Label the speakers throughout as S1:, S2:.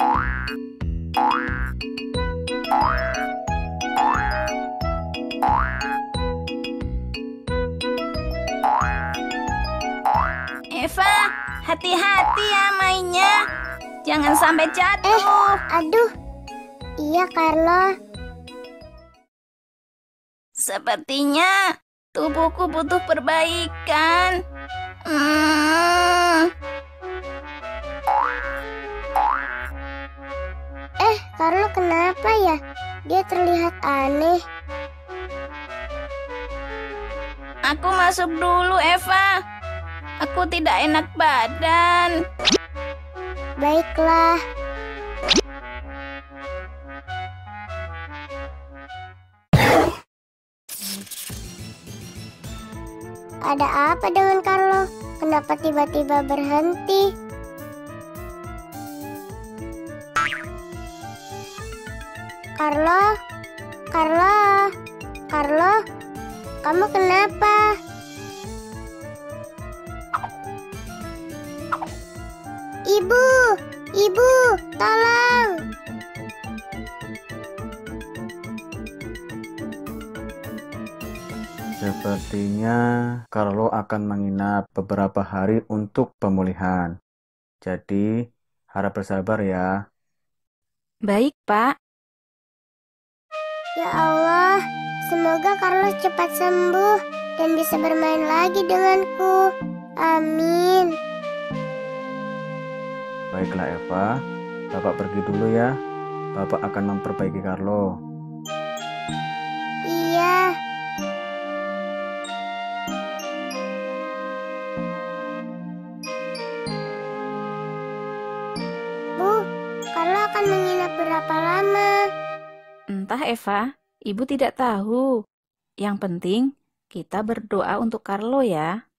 S1: Eva, hati-hati ya mainnya. Jangan sampai jatuh.
S2: Eh, aduh. Iya, Carlo.
S1: Sepertinya tubuhku butuh perbaikan. Hmm.
S2: Terlihat aneh.
S1: Aku masuk dulu, Eva. Aku tidak enak badan.
S2: Baiklah. Ada apa dengan Carlo? Kenapa tiba-tiba berhenti? Carlo? Carlo? Carlo? Kamu kenapa? Ibu! Ibu! Tolong!
S3: Sepertinya Carlo akan menginap beberapa hari untuk pemulihan. Jadi, harap bersabar ya.
S1: Baik, Pak.
S2: Ya Allah, semoga Carlos cepat sembuh dan bisa bermain lagi denganku. Amin.
S3: Baiklah Eva, Bapak pergi dulu ya. Bapak akan memperbaiki Carlo.
S2: Iya. Bu, Carlo akan menginap berapa lama?
S1: Entah, Eva. Ibu tidak tahu. Yang penting, kita berdoa untuk Carlo ya.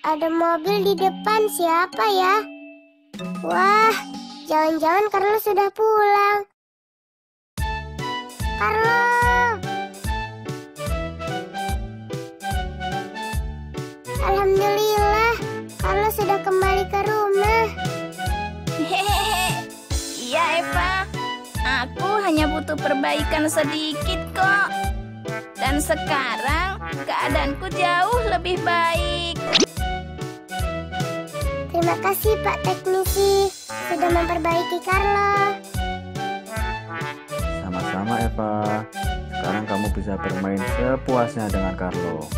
S2: Ada mobil di depan siapa ya? Wah, jangan-jangan Carlo sudah pulang. Carlo! Alhamdulillah, Carlo sudah kembali ke rumah.
S1: Hehehe. Iya, Eva. Aku hanya butuh perbaikan sedikit kok. Dan sekarang keadaanku jauh lebih baik.
S2: Terima kasih Pak Teknisi sudah memperbaiki Carlo.
S3: Sama-sama Eva. Sekarang kamu bisa bermain sepuasnya dengan Carlo.